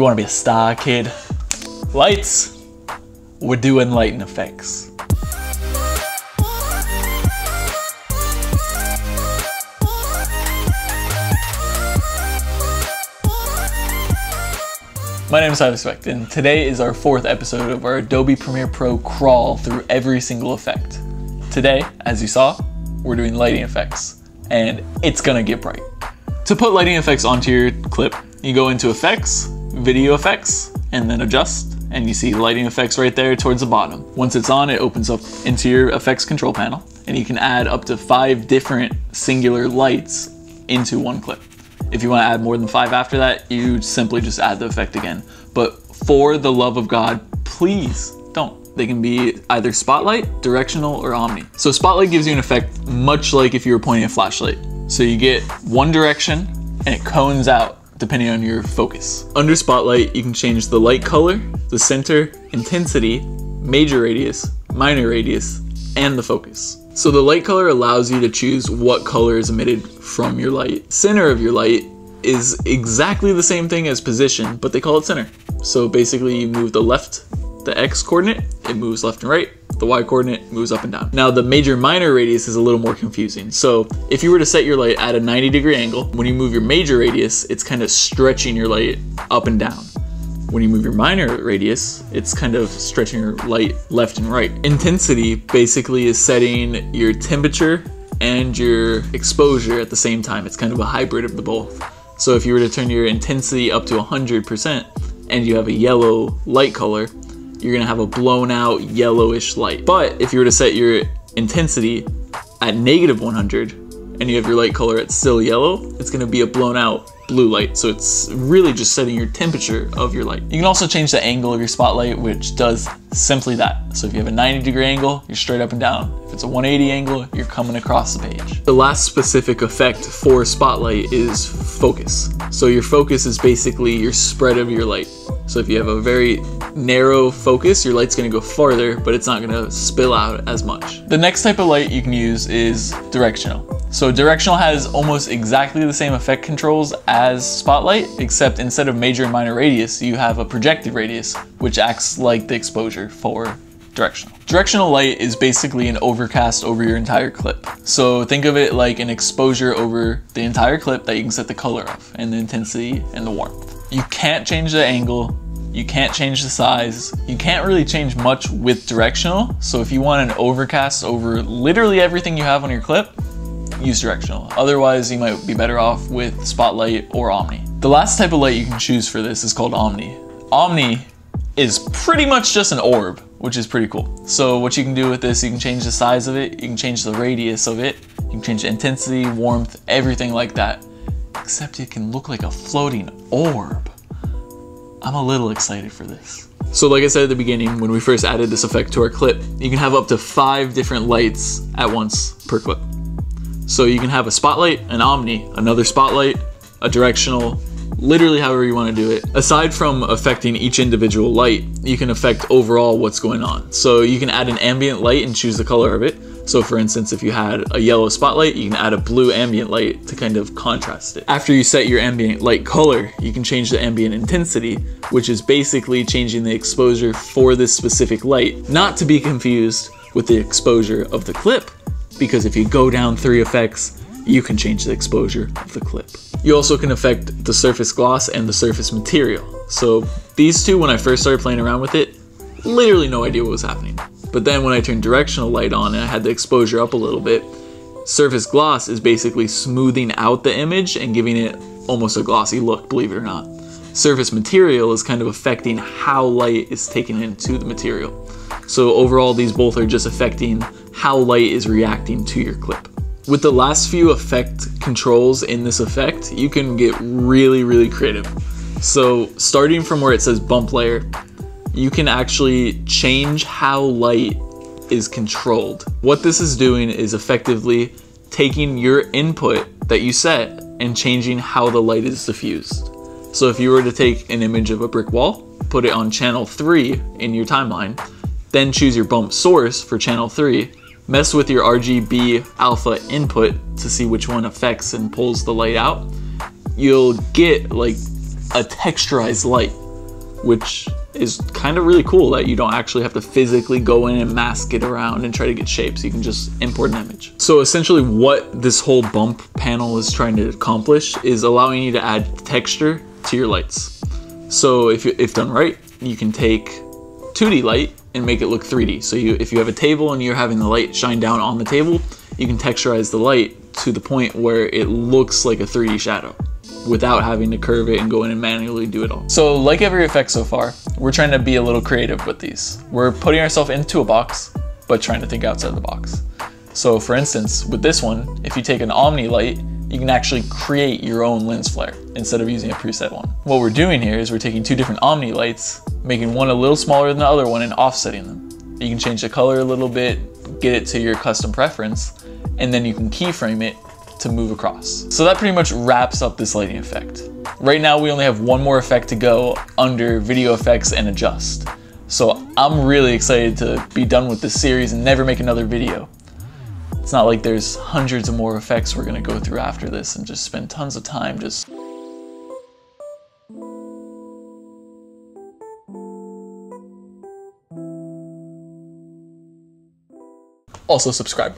You wanna be a star kid? Lights, we're doing lighting effects. My name is Effect, and today is our fourth episode of our Adobe Premiere Pro crawl through every single effect. Today, as you saw, we're doing lighting effects, and it's gonna get bright. To put lighting effects onto your clip, you go into Effects, Video Effects, and then Adjust, and you see lighting effects right there towards the bottom. Once it's on, it opens up into your effects control panel, and you can add up to five different singular lights into one clip. If you want to add more than five after that, you simply just add the effect again. But for the love of God, please don't. They can be either spotlight, directional, or omni. So spotlight gives you an effect much like if you were pointing a flashlight. So you get one direction and it cones out depending on your focus. Under spotlight, you can change the light color, the center, intensity, major radius, minor radius, and the focus. So the light color allows you to choose what color is emitted from your light. Center of your light is exactly the same thing as position, but they call it center. So basically you move the left, the X coordinate, it moves left and right. The Y coordinate moves up and down. Now the major minor radius is a little more confusing. So if you were to set your light at a 90 degree angle, when you move your major radius, it's kind of stretching your light up and down. When you move your minor radius, it's kind of stretching your light left and right. Intensity basically is setting your temperature and your exposure at the same time. It's kind of a hybrid of the both. So if you were to turn your intensity up to 100% and you have a yellow light color, you're gonna have a blown out yellowish light. But if you were to set your intensity at negative 100 and you have your light color at still yellow, it's gonna be a blown out blue light. So it's really just setting your temperature of your light. You can also change the angle of your spotlight, which does simply that. So if you have a 90 degree angle, you're straight up and down. If it's a 180 angle, you're coming across the page. The last specific effect for spotlight is focus. So your focus is basically your spread of your light. So if you have a very narrow focus, your light's gonna go farther, but it's not gonna spill out as much. The next type of light you can use is directional. So directional has almost exactly the same effect controls as spotlight, except instead of major and minor radius, you have a projected radius, which acts like the exposure for directional. Directional light is basically an overcast over your entire clip. So think of it like an exposure over the entire clip that you can set the color of, and the intensity and the warmth. You can't change the angle, you can't change the size. You can't really change much with directional. So if you want an overcast over literally everything you have on your clip, use directional. Otherwise, you might be better off with Spotlight or Omni. The last type of light you can choose for this is called Omni. Omni is pretty much just an orb, which is pretty cool. So what you can do with this, you can change the size of it, you can change the radius of it, you can change the intensity, warmth, everything like that. Except it can look like a floating orb. I'm a little excited for this. So like I said at the beginning, when we first added this effect to our clip, you can have up to five different lights at once per clip. So you can have a spotlight, an omni, another spotlight, a directional, literally however you want to do it. Aside from affecting each individual light, you can affect overall what's going on. So you can add an ambient light and choose the color of it. So for instance, if you had a yellow spotlight, you can add a blue ambient light to kind of contrast it. After you set your ambient light color, you can change the ambient intensity, which is basically changing the exposure for this specific light, not to be confused with the exposure of the clip, because if you go down three effects, you can change the exposure of the clip. You also can affect the surface gloss and the surface material. So these two, when I first started playing around with it, literally no idea what was happening. But then when I turned directional light on and I had the exposure up a little bit, surface gloss is basically smoothing out the image and giving it almost a glossy look, believe it or not. Surface material is kind of affecting how light is taken into the material. So overall, these both are just affecting how light is reacting to your clip. With the last few effect controls in this effect, you can get really, really creative. So starting from where it says bump layer, you can actually change how light is controlled. What this is doing is effectively taking your input that you set and changing how the light is diffused. So if you were to take an image of a brick wall, put it on channel 3 in your timeline, then choose your bump source for channel 3, mess with your RGB alpha input to see which one affects and pulls the light out, you'll get like a texturized light. which is kind of really cool that you don't actually have to physically go in and mask it around and try to get shapes. You can just import an image. So essentially what this whole bump panel is trying to accomplish is allowing you to add texture to your lights. So if, if done right, you can take 2D light and make it look 3D. So you, if you have a table and you're having the light shine down on the table, you can texturize the light to the point where it looks like a 3D shadow without having to curve it and go in and manually do it all. So like every effect so far, we're trying to be a little creative with these. We're putting ourselves into a box, but trying to think outside the box. So for instance, with this one, if you take an Omni light, you can actually create your own lens flare instead of using a preset one. What we're doing here is we're taking two different Omni lights, making one a little smaller than the other one and offsetting them. You can change the color a little bit, get it to your custom preference, and then you can keyframe it to move across. So that pretty much wraps up this lighting effect. Right now we only have one more effect to go under video effects and adjust. So I'm really excited to be done with this series and never make another video. It's not like there's hundreds of more effects we're gonna go through after this and just spend tons of time just also subscribe.